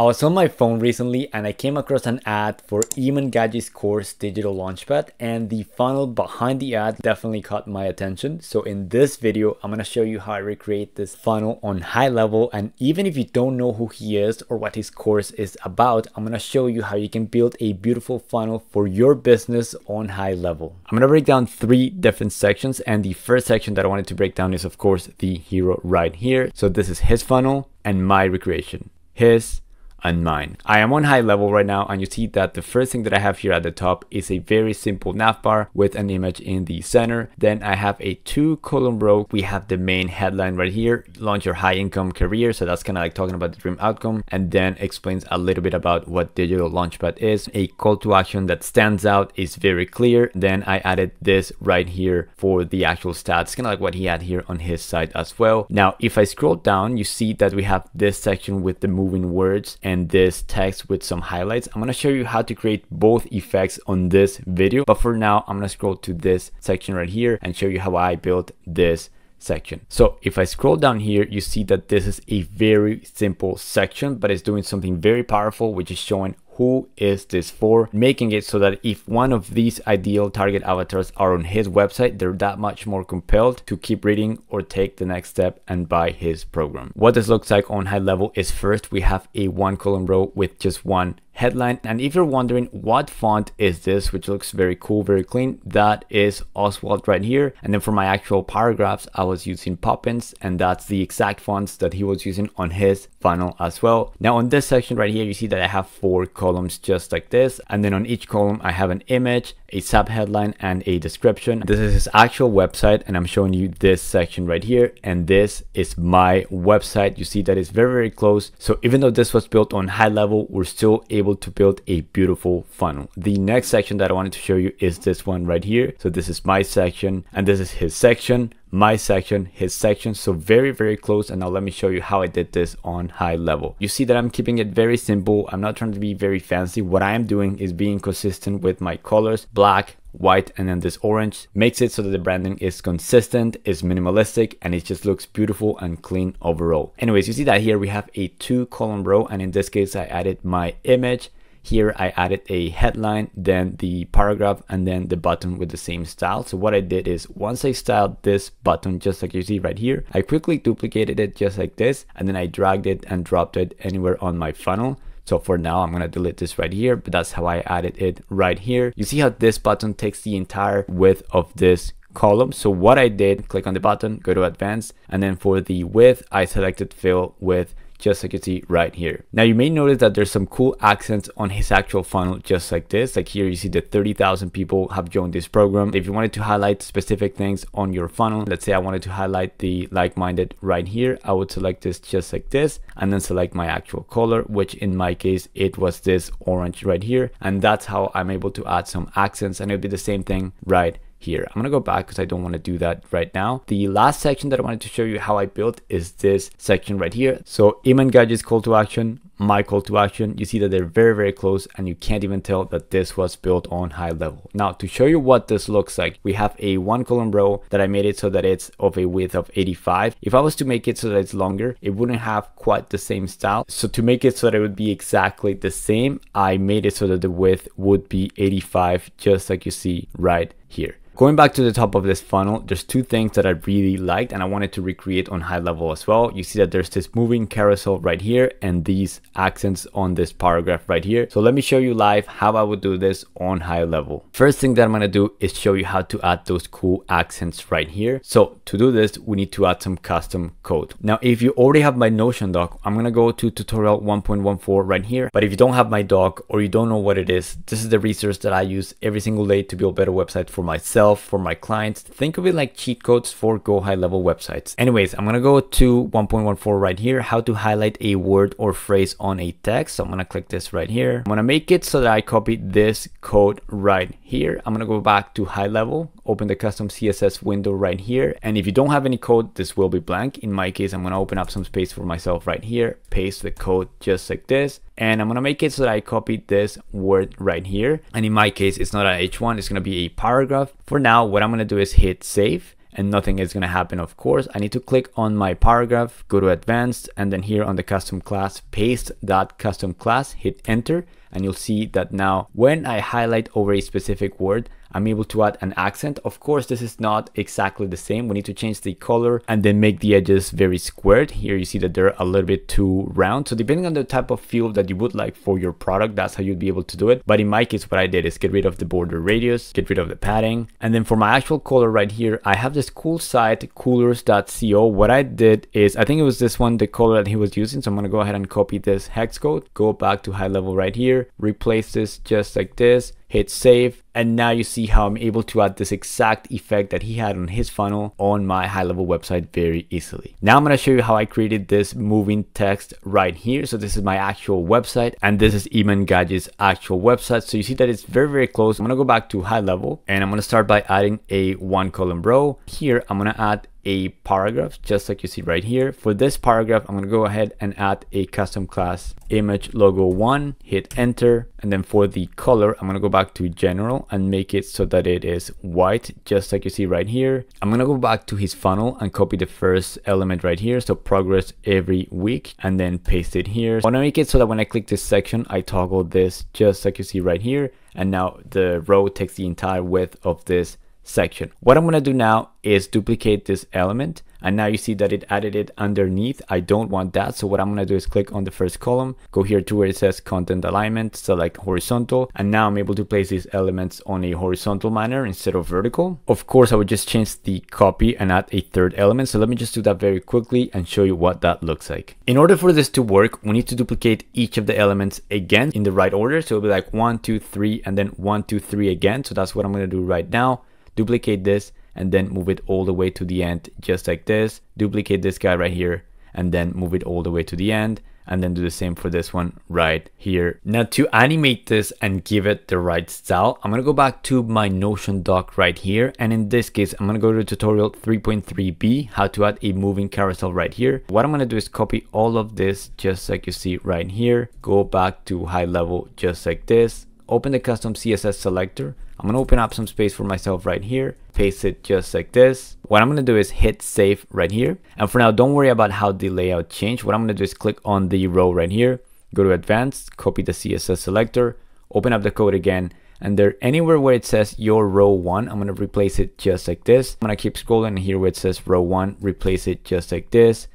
I was on my phone recently and I came across an ad for Iman Gadzhi's course Digital Launchpad and the funnel behind the ad definitely caught my attention. So in this video, I'm gonna show you how I recreate this funnel on HighLevel and even if you don't know who he is or what his course is about, I'm gonna show you how you can build a beautiful funnel for your business on HighLevel. I'm gonna break down three different sections and the first section that I wanted to break down is of course the hero right here. So this is his funnel and my recreation. His, and mine. I am on HighLevel right now and you see that the first thing that I have here at the top is a very simple navbar with an image in the center. Then I have a two column row. We have the main headline right here, launch your high income career. So that's kind of like talking about the dream outcome and then explains a little bit about what digital launchpad is. A call to action that stands out is very clear. Then I added this right here for the actual stats, kind of like what he had here on his side as well. Now, if I scroll down, you see that we have this section with the moving words and this text with some highlights. I'm gonna show you how to create both effects on this video. But for now, I'm gonna scroll to this section right here and show you how I built this section. So if I scroll down here, you see that this is a very simple section, but it's doing something very powerful, which is showing who is this for, making it so that if one of these ideal target avatars are on his website, they're that much more compelled to keep reading or take the next step and buy his program. What this looks like on HighLevel is first we have a one column row with just one headline. And if you're wondering what font is this, which looks very cool, very clean, that is Oswald right here. And then for my actual paragraphs, I was using Poppins and that's the exact fonts that he was using on his funnel as well. Now on this section right here, you see that I have four columns just like this. And then on each column, I have an image, a sub headline and a description. This is his actual website and I'm showing you this section right here. And this is my website. You see that it's very, very close. So even though this was built on HighLevel, we're still able able to build a beautiful funnel. The next section that I wanted to show you is this one right here. So this is my section and this is his section my section, his section. So very, very close. And now let me show you how I did this on HighLevel. You see that I'm keeping it very simple. I'm not trying to be very fancy. What I am doing is being consistent with my colors, black, white, and then this orange makes it so that the branding is consistent, is minimalistic, and it just looks beautiful and clean overall. Anyways, you see that here we have a two column row. And in this case, I added my image here I added a headline, then the paragraph, and then the button with the same style. So what I did is once I styled this button, just like you see right here, I quickly duplicated it just like this, and then I dragged it and dropped it anywhere on my funnel. So for now, I'm gonna delete this right here, but that's how I added it right here. You see how this button takes the entire width of this column. So what I did, click on the button, go to advanced, and then for the width, I selected fill with just like you see right here. Now you may notice that there's some cool accents on his actual funnel just like this. Like here you see that 30,000 people have joined this program. If you wanted to highlight specific things on your funnel, let's say I wanted to highlight the like-minded right here, I would select this just like this and then select my actual color, which in my case, it was this orange right here. And that's how I'm able to add some accents and it'd be the same thing right here. I'm gonna go back because I don't want to do that right now. The last section that I wanted to show you how I built is this section right here. So Iman Gadzhi's call to action, my call to action, you see that they're very, very close and you can't even tell that this was built on HighLevel. Now to show you what this looks like, we have a one column row that I made it so that it's of a width of 85. If I was to make it so that it's longer, it wouldn't have quite the same style. So to make it so that it would be exactly the same, I made it so that the width would be 85, just like you see right here. Going back to the top of this funnel, there's two things that I really liked and I wanted to recreate on HighLevel as well. You see that there's this moving carousel right here and these accents on this paragraph right here. So let me show you live how I would do this on HighLevel. First thing that I'm gonna do is show you how to add those cool accents right here. So to do this, we need to add some custom code. Now, if you already have my Notion doc, I'm gonna go to tutorial 1.14 right here. But if you don't have my doc or you don't know what it is, this is the resource that I use every single day to build better websites for myself for my clients. Think of it like cheat codes for GoHighLevel websites. Anyways, I'm gonna go to 1.14 right here, how to highlight a word or phrase on a text. So I'm gonna click this right here. I'm gonna make it so that I copy this code right here. I'm gonna go back to HighLevel, open the custom CSS window right here. And if you don't have any code, this will be blank. In my case, I'm gonna open up some space for myself right here, paste the code just like this. And I'm gonna make it so that I copy this word right here. And in my case, it's not an H1, it's gonna be a paragraph. For now, what I'm gonna do is hit save and nothing is going to happen of course. I need to click on my paragraph go to advanced and then here on the custom class paste that custom class hit enter and you'll see that now when i highlight over a specific word I'm able to add an accent. Of course, this is not exactly the same. We need to change the color and then make the edges very squared. Here you see that they're a little bit too round. So depending on the type of feel that you would like for your product, that's how you'd be able to do it. But in my case, what I did is get rid of the border radius, get rid of the padding. And then for my actual color right here, I have this cool site, coolors.co. What I did is, I think it was this one, the color that he was using. So I'm gonna go ahead and copy this hex code, go back to HighLevel right here, replace this just like this, hit save and now you see how I'm able to add this exact effect that he had on his funnel on my HighLevel website very easily. Now I'm going to show you how I created this moving text right here. So this is my actual website and this is Iman Gadzhi's actual website. So you see that it's very, very close. I'm going to go back to HighLevel and I'm going to start by adding a one column row. Here, I'm going to add a paragraph just like you see right here for this paragraph i'm going to go ahead and add a custom class image logo one hit enter and then for the color i'm going to go back to general and make it so that it is white just like you see right here. I'm to go back to his funnel and copy the first element right here. So progress every week and then paste it here. I want to make it so that when i click this section i toggle this just like you see right here. And now the row takes the entire width of this section. What I'm to do now is duplicate this element and now you see that it added it underneath. I don't want that. So what I'm to do is click on the first column, go here to where it says content alignment, select horizontal. And now I'm able to place these elements on a horizontal manner instead of vertical. Of course, I would just change the copy and add a third element. So let me just do that very quickly and show you what that looks like. In order for this to work, we need to duplicate each of the elements again in the right order. So it'll be like one, two, three, and then one, two, three again. So that's what I'm to do right now duplicate this and then move it all the way to the end just like this duplicate this guy right here and then move it all the way to the end and then do the same for this one right here. Now to animate this and give it the right style, I'm gonna go back to my Notion doc right here. And in this case, I'm gonna go to tutorial 3.3b, how to add a moving carousel right here. What I'm gonna do is copy all of this just like you see right here, go back to HighLevel just like this, open the custom CSS selector, I'm gonna open up some space for myself right here, paste it just like this. What I'm gonna do is hit save right here. And for now, don't worry about how the layout changed. What I'm gonna do is click on the row right here, go to advanced, copy the CSS selector, open up the code again, and there anywhere where it says your row one, I'm gonna replace it just like this. I'm gonna keep scrolling here where it says row one, replace it just like this.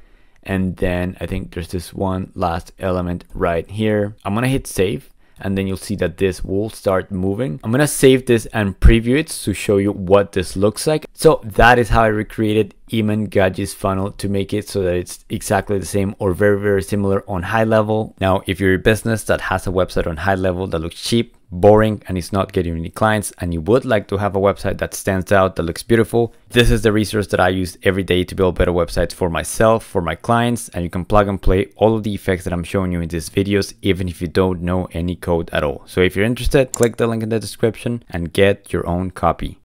And then I think there's this one last element right here. I'm gonna hit save and then you'll see that this will start moving. I'm gonna save this and preview it to show you what this looks like. So that is how I recreated Iman Gadzhi's funnel to make it so that it's exactly the same or very, very similar on HighLevel. Now, if you're a business that has a website on HighLevel that looks cheap, boring and it's not getting any clients and you would like to have a website that stands out that looks beautiful this is the resource that i use every day to build better websites for myself for my clients and you can plug and play all of the effects that i'm showing you in these videos even if you don't know any code at all so if you're interested click the link in the description and get your own copy